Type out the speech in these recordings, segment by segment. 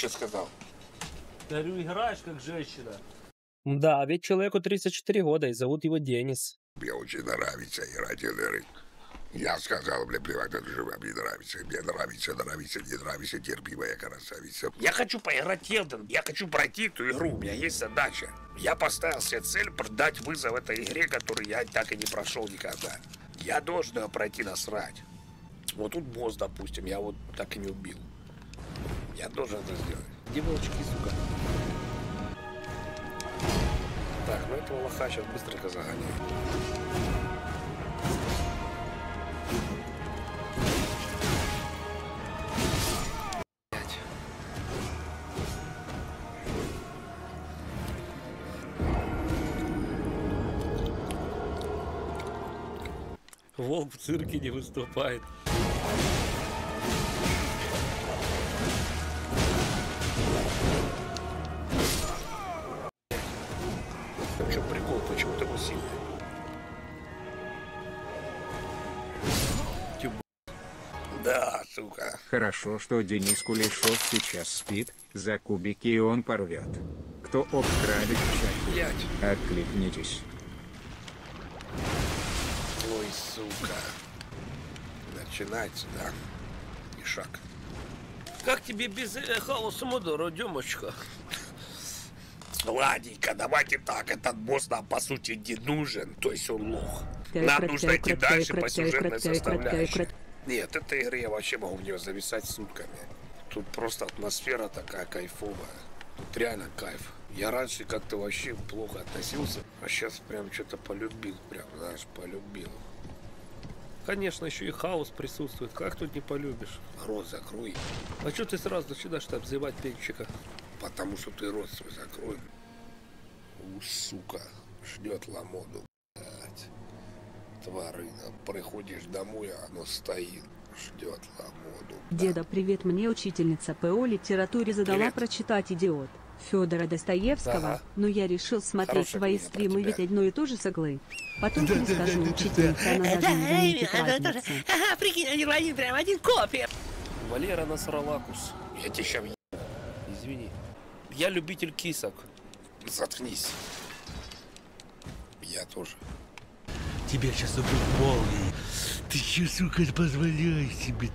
что сказал? Говорю, играешь как женщина. Да, ведь человеку 34 года, и зовут его Денис. Мне очень нравится играть в игры. Я сказал, мне плевать, это же мне нравится. Мне нравится, нравится, не нравится, терпимая красавица. Я хочу поиграть Елден. Я хочу пройти эту игру. У меня есть задача. Я поставил себе цель дать вызов этой игре, которую я так и не прошел никогда. Я должен ее пройти насрать. Вот тут босс, допустим, я вот так и не убил. Я должен это сделать. Где волчки, сука? Так, ну этого лоха сейчас быстренько загоняю. Волк в цирке не выступает. Хорошо, что Денис Кулешов сейчас спит, за кубики он порвет. Кто обкрадет чат? Блядь. Откликнитесь. Ой, сука. Начинается, да? И шаг. Как тебе без э, хаоса Модора, Демочка? Ладненько, давайте так. Этот босс нам, по сути, не нужен. То есть он лох. Нам нужно идти дальше по сюжетной составляющей. Нет, этой игре я вообще могу в нее зависать сутками. Тут просто атмосфера такая кайфовая. Тут реально кайф. Я раньше как-то вообще плохо относился, а сейчас прям что-то полюбил, прям, знаешь, полюбил. Конечно, еще и хаос присутствует. Как тут не полюбишь? Рот закрой, А что ты сразу начинаешь там обзывать пенчика? потому что ты рот свой закрой. У, сука, ждет ламоду. Тварина, приходишь домой, а оно стоит, ждет ламоду. Деда, привет, мне учительница ПО литературе задала Привет. прочитать «Идиот» Федора Достоевского, Ага. но я решил смотреть Хорошая твои стримы, тебя. ведь одно и то же соглы. Потом перескажу учительница, она даже не тетрадница. Ага, прикинь, они один прям один копия. Валера Насралакус. Я тебе сейчас Извини. Я любитель кисок. заткнись. Я тоже. Тебя сейчас убьют молнией. Ты че, сука, позволяешь себе?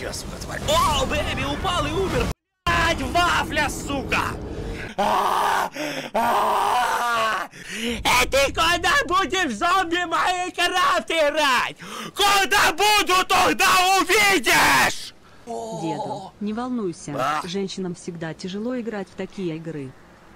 Я, сука, тварь. О, бэби, упал и умер. Блять, вафля, сука! А, а! Э, ты когда будешь зомби Майнкрафт играть? Когда буду, тогда увидишь! Деда, не волнуйся, женщинам всегда тяжело играть в такие игры.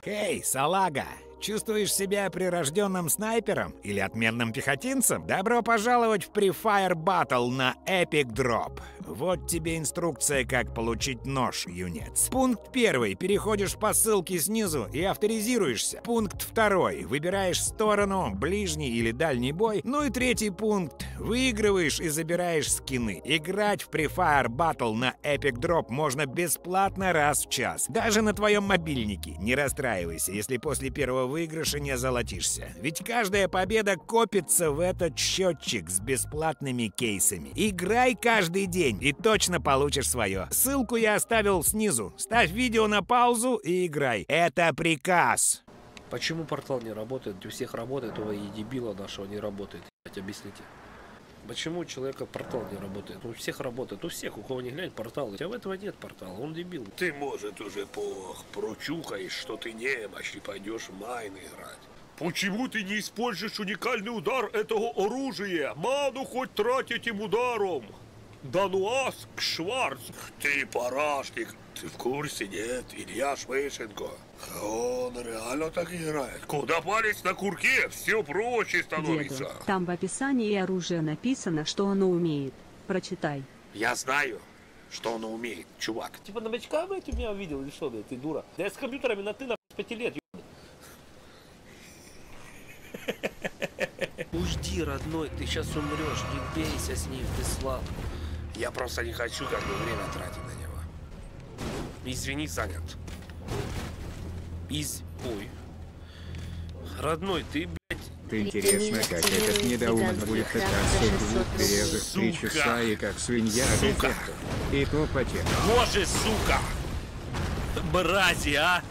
Эй, салага! Чувствуешь себя прирожденным снайпером или отменным пехотинцем? Добро пожаловать в Free Fire Battle на Epic Drop. Вот тебе инструкция, как получить нож, юнец. Пункт первый. Переходишь по ссылке снизу и авторизируешься. Пункт второй. Выбираешь сторону, ближний или дальний бой. Ну и третий пункт. Выигрываешь и забираешь скины. Играть в Free Fire Battle на Epic Drop можно бесплатно раз в час. Даже на твоем мобильнике. Не расстраивайся, если после первого выигрыша не золотишься. Ведь каждая победа копится в этот счетчик с бесплатными кейсами. Играй каждый день и точно получишь свое. Ссылку я оставил снизу. Ставь видео на паузу и играй. Это приказ. Почему портал не работает? У всех работает, у и дебила нашего не работает. Объясните. Почему у человека портал не работает? У всех работает, у всех, у кого не глянь портал. У тебя этого нет портала, он дебил. Ты, может, уже пох, прочухаешь, что ты немощь и пойдешь в майн играть. Почему ты не используешь уникальный удар этого оружия? Ману хоть трать этим ударом. Дануас Шварц. Ты парашник, ты в курсе, нет? Илья Швейшенко. Он реально так играет. Куда палец на курке, все проще Деда, становится. там в описании оружия написано, что оно умеет. Прочитай. Я знаю, что он умеет, чувак. Типа новичка, блядь, ты меня увидел или что, блядь, ты дура? Да я с компьютерами на ты на пяти лет. Ужди, родной, ты сейчас умрешь, не бейся с ним, ты слаб. Я просто не хочу как бы время тратить на него. Извини, занят. Из... Ой. Родной, ты, блядь, Ты интересно, как этот недоумок будет кататься в двух березах три часа и как свинья Сука! И то потек. Боже, сука! Мрази, а!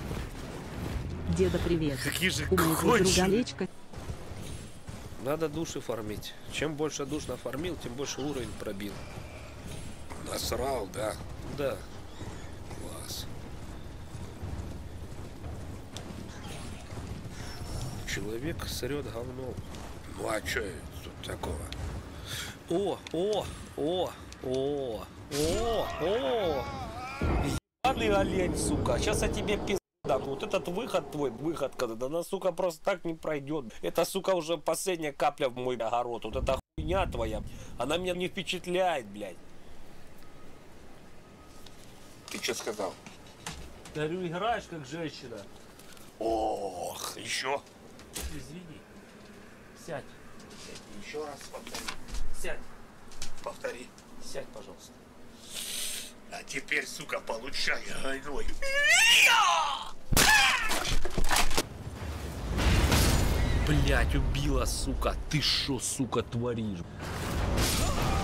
Деда привет. Какие же. Лечка Надо души фармить. Чем больше душ нафармил, тем больше уровень пробил. Насрал, да? Да. Класс. Человек срет говном. Ну а что тут такого? О, о, о, о, о, о. Ебаный олень, сука. Сейчас я тебе пизда. Вот этот выход твой, выход, когда она, сука, просто так не пройдет. Это, сука, уже последняя капля в мой огород. Вот эта хуйня твоя, она меня не впечатляет, блядь. Ты что сказал? Говорю, играешь как женщина. Ох, еще. Извини. Сядь, Еще раз повтори. сядь, Повтори. сядь, пожалуйста. А теперь, сука, получай гайной. Блять, убила, сука. Ты шо, сука, творишь?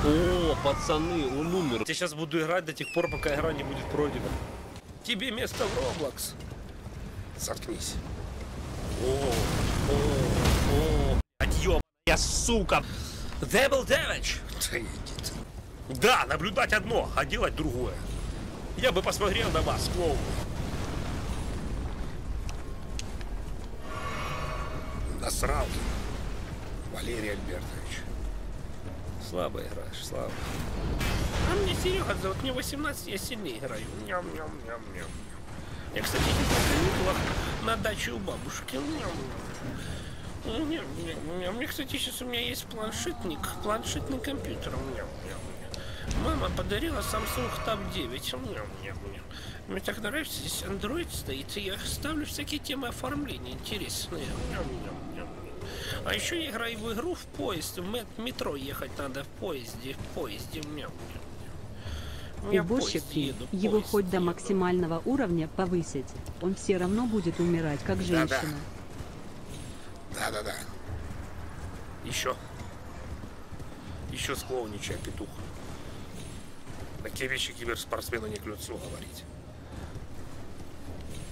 О, пацаны, он умер. Я сейчас буду играть до тех пор, пока игра не будет пройдена. Тебе место в Роблокс. Заткнись. О, о, о. Блядь, я сука. Double damage. Да наблюдать одно, а делать другое. Я бы посмотрел на вас, клоун. Насрал. Валерий Альбертович. Слабо играешь, слабо. А мне Серега зовут, мне 18, я сильнее играю. Ням-ням-ням-ням. Я, кстати, ездил на даче у бабушки. Ням-ням. Ням-ням-ням. Мне, кстати, сейчас у меня есть планшетник, планшетный компьютер. Ням-ням-ням. Мама подарила Samsung Tab 9. Ням-ням-ням. Мне так нравится, здесь Android стоит, и я ставлю всякие темы оформления интересные. Ням-ням-ням. А еще я играю в игру в поезд. В мет- метро ехать надо в поезде. В поезде. Мяу, еду, в его хоть до максимального уровня повысить, он все равно будет умирать, как женщина. Да-да-да. Еще. Еще склонничая петух. Такие вещи киберспортсмену не к лицу говорить.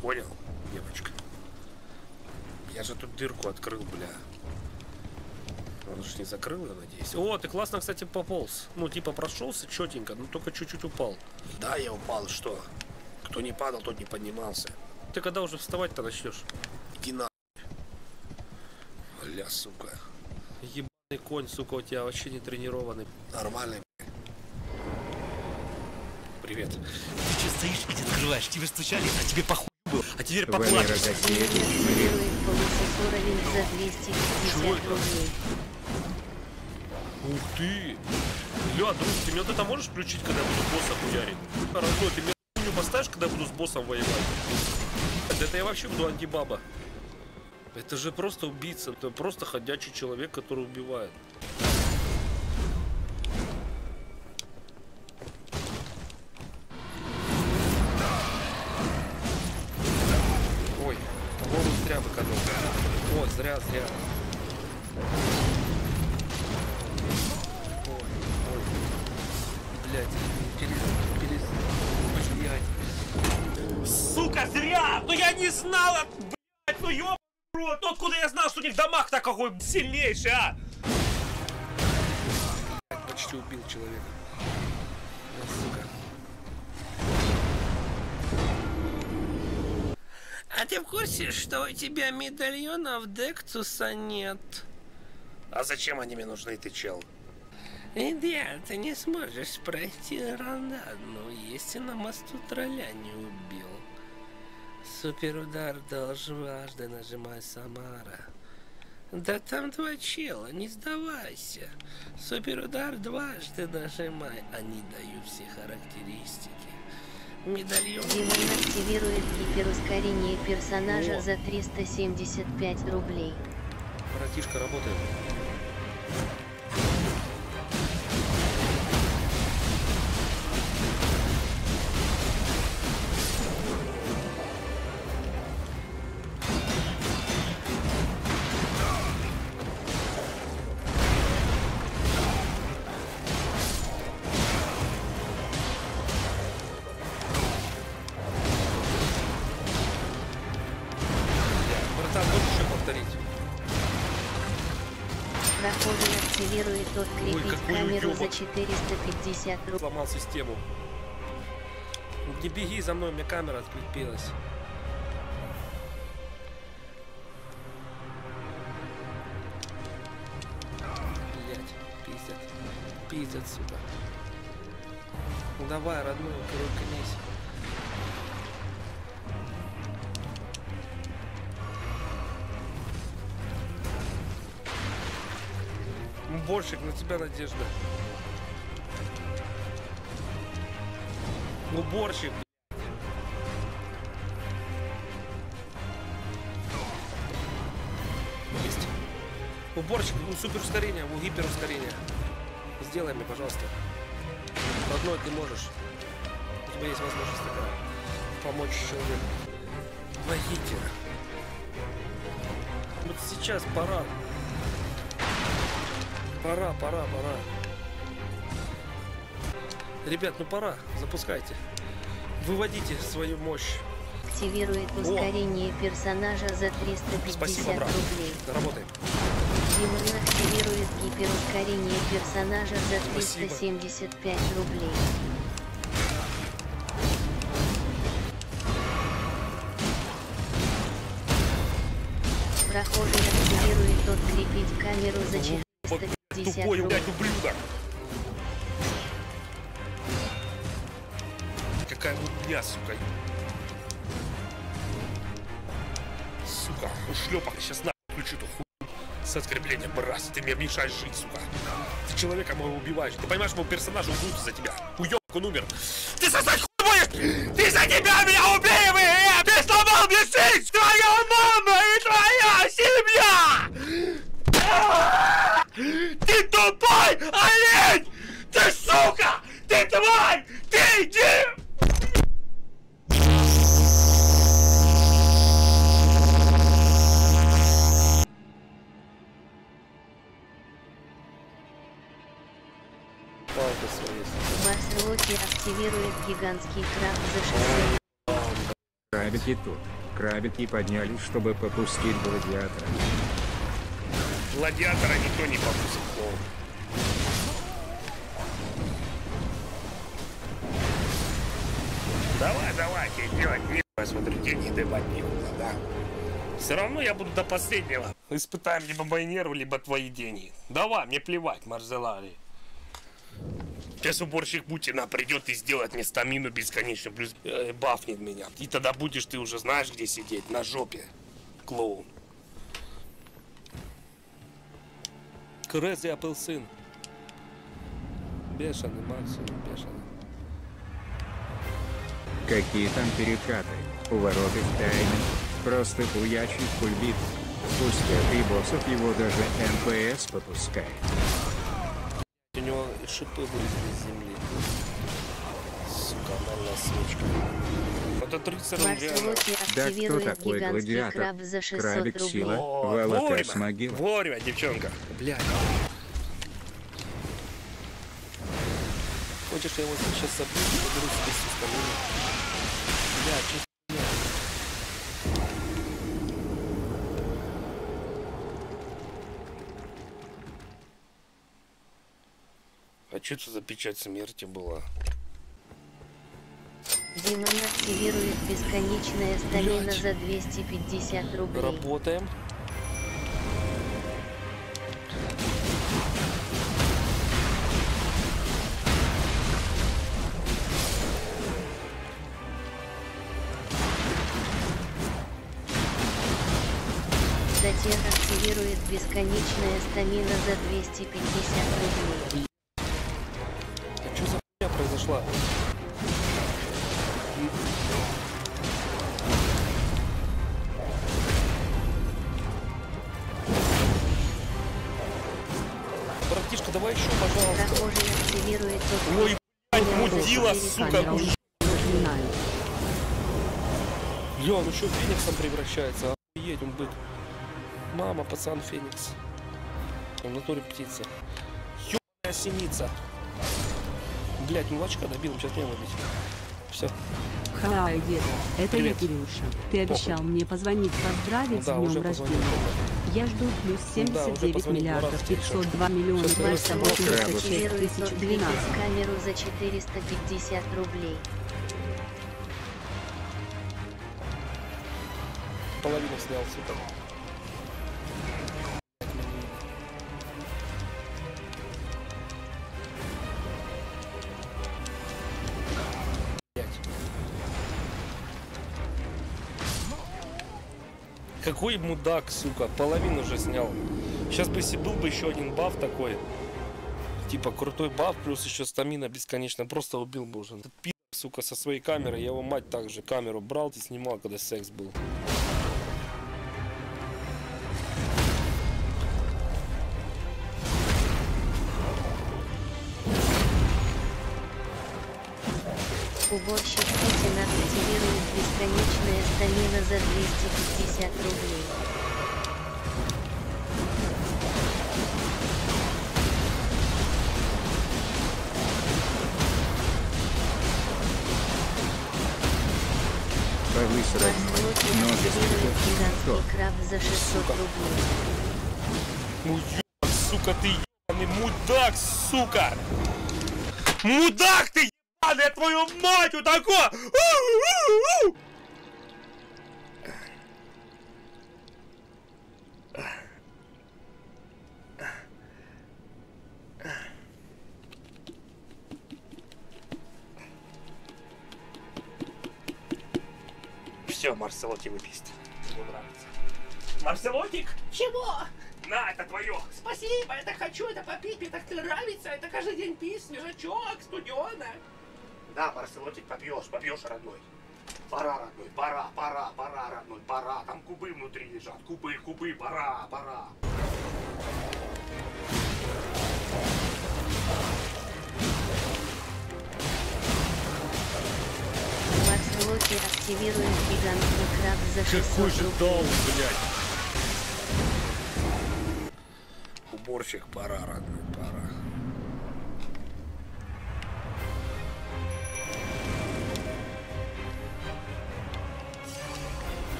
Понял, девочка? Я же тут дырку открыл, бля. Он же не закрыл, я надеюсь. О, ты классно, кстати, пополз. Ну, типа прошелся четенько, но только чуть-чуть упал. Да, я упал, что? Кто не падал, тот не поднимался. Ты когда уже вставать-то начнешь? Иди на. Бля, сука. Ебаный конь, сука, у тебя вообще не тренированный. Нормальный. Привет. Ты что стоишь и открываешь? Тебе стучали, а тебе похуй был. А теперь поплачешь. Полусос уровень за 250 рублей. Ух ты! Ля, друг, ты вот это можешь включить, когда я буду босса хуярить? Родной, ты хуйню поставишь, когда я буду с боссом воевать? Это я вообще буду антибаба. Это же просто убийца, это просто ходячий человек, который убивает. Зря, зря. Ой, ой. Блять, перез... перез... Блять. Сука, зря! Ну я не знала, блядь, ну ёб рот, ну откуда я знал, что у них дамаг такой сильнейший, а? Почти убил человека. Сука. А ты в курсе, что у тебя медальонов Дектуса нет? А зачем они мне нужны, ты чел? Идея, ты не сможешь пройти рондану, если на мосту тролля не убил. Суперудар дважды нажимай Самара. Да там два чела, не сдавайся. Суперудар дважды нажимай, они дают все характеристики. Медальон... Димон активирует гиперускорение персонажа О. за 375 рублей. Братишка работает. Прохожий активирует тот крепить какой камеру за уёбок. 450 рублей. Сломал систему. Не беги за мной, у меня камера открепилась. Блять, пиздят. Пиздят, сука. Ну давай, родной, крутись. Уборщик, на тебя надежда. Уборщик. блядь. Есть. Уборщик, ну, супер ускорение, ну, гипер ускорение. Сделай мне, пожалуйста. Родной, ты можешь. У тебя есть возможность такая. Помочь человеку. Помогите. Вот сейчас пора. Пора, пора, пора. Ребят, ну пора, запускайте. Выводите свою мощь. Активирует ускорение персонажа за 350 Спасибо, брат. рублей. Работаем. Димон активирует гиперускорение персонажа за Спасибо. 375 рублей. Прохожий активирует тот крепить камеру за 450 Тупой, блядь, ублюдок. Какая мудня, сука. Сука, ушлепок, сейчас нахуй включу эту хуйню с откреплением, раз, ты мне мешаешь жить, сука. Ты человека моего убиваешь. Ты понимаешь, моему персонажу будут за тебя. Уебок, он умер. Ты сосать хуй будешь! Ты за тебя меня убили! Ты сломал мне жизнь! Твоя мама и твоя семья! А! Ты тупой олень! Ты сука! Ты тварь! Ты иди! Марселоки активирует гигантский краб за 600 Крабики тут. Крабики поднялись, чтобы попустить гладиатора. Гладиатора никто не попустит, Давай, давай, делать не деньги давать некуда, да? Все равно я буду до последнего. Испытаем либо мои нервы, либо твои деньги. Давай, мне плевать, Марзелари. Сейчас уборщик Путина придет и сделает мне стамину бесконечно, плюс э, бафнет меня. И тогда будешь ты уже знаешь, где сидеть, на жопе, клоун. Крezi апельсин. Бешеный, максимум бешеный. Какие там перекаты, увороты в тайны, просто хуячий кульбит. Пусть и боссов его даже НПС попускает. У него шипы вылезли из земли. Сука, нормальная свечка. Это 30 рублей. Марселоки Да кто такой гладиатор? краб за 600 Крабик рублей. сила, О, волока вовремя, с могилы. Вовремя, девчонка. Блядь. Хочешь, я его сейчас собью, заберу себе всю чё за хуйня? А что это за печать смерти была? Димон активирует бесконечная стамина за 250 рублей. Работаем. Бесконечная стамина за 250 рублей. А что за хуйня произошла? Братишка, давай еще, пожалуйста. Прохожий активирует тот Ой, блядь, мудила, сука, камера уж- Напоминаю. Ё, он еще фениксом превращается. Охуеть, он бык. Мама, пацан, феникс. Он в натуре птица. Ёбаная синица. Блять, мулачка добил, сейчас не ловить. Все. Хай, деда, это Привет. я, Кирюша. Ты обещал мне позвонить поздравить Ну да, с днем рождения. позвонил. Я жду плюс Ну да, уже 79 позвонил два раза, миллиардов тебе что? 502 миллиона Сейчас я расскажу. 386 Активируй тысяч сотовый 12. без камеру за 450 рублей. Половину снял, сука. Какой мудак, сука, половину уже снял. Сейчас бы если был бы еще один баф такой, типа крутой баф, плюс еще стамина бесконечно, просто убил бы уже. Этот пи***, сука, со своей камерой, я его мать также камеру брал и снимал, когда секс был. Уборщик Путин активирует бесконечная стамина за 250 рублей. Повысь родной, Марслоки но без активирует Кто? гигантский краб за 600 рублей. Ну сука, ты ебаный мудак, сука! Мудак ты ебаный, твою мать, вот такой! У-у-у-у! Все, Марселоти выпист. Ему нравится. Марселотик? Чего? На, это твое. Спасибо, это хочу это попить, мне так нравится, это каждый день пить, свежачок, студено. Да, Марселотик, попьешь, попьешь, родной. Пора, родной, пора, пора, пора, родной, пора. Там кубы внутри лежат. Кубы, кубы, пора, пора. Марслоки активирует гигантский краб за 600 рублей. дал, блядь. Уборщик, пора, родной,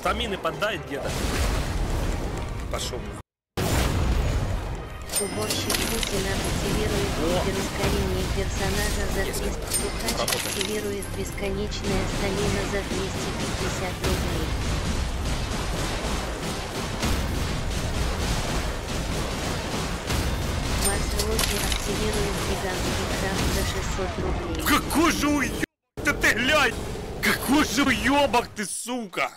Стамины поддай деда. Пошел. Уборщик Путин активирует гиперускорение персонажа за 300 Сухач активирует бесконечная стамина за 250 рублей. Марслоки активирует гигантский краб за 600 рублей. Какой же уебок ты, ты глянь! Какой же уебок ты, сука!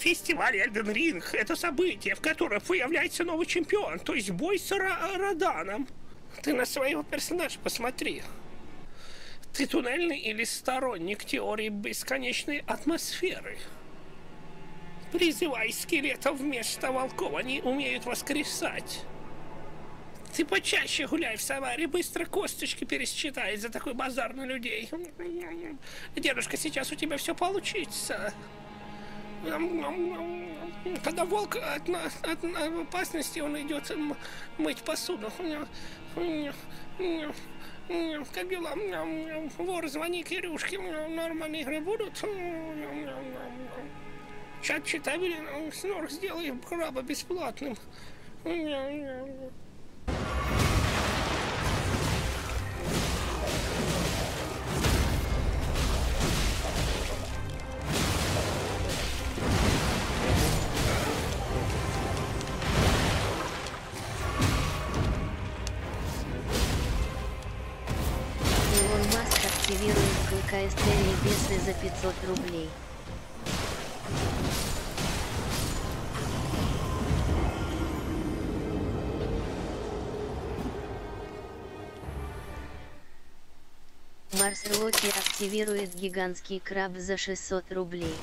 Фестиваль Эльден Ринг – это событие, в котором появляется новый чемпион, то есть бой с Ра- Раданом. Ты на своего персонажа посмотри. Ты туннельный или сторонник теории бесконечной атмосферы? Призывай скелетов вместо волков, они умеют воскресать. Ты почаще гуляй в Самаре, быстро косточки пересчитай за такой базар на людей. Дедушка, сейчас у тебя все получится. Когда волк от, от на- опасности, он идет мыть посуду. Как дела? Вор, звони Кирюшке. Нормальные игры будут? Чат читабелен. Снорк, сделай краба бесплатным. 500 рублей. Марселоки активирует гигантский краб за 600 рублей.